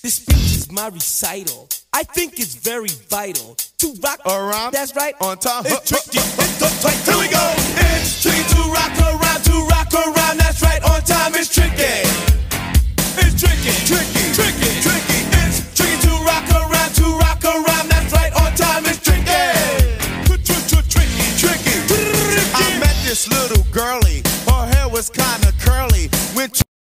This speech is my recital. I think it's very vital to rock around. That's right, on time. It's tricky. It's the tight. Here we go. It's tricky to rock around, to rock around. That's right, on time. It's tricky. It's tricky, tricky, tricky, tricky. It's tricky to rock around, to rock around. That's right, on time. It's tricky. Tricky, tricky, tricky. I met this little girlie. Her hair was kinda curly. When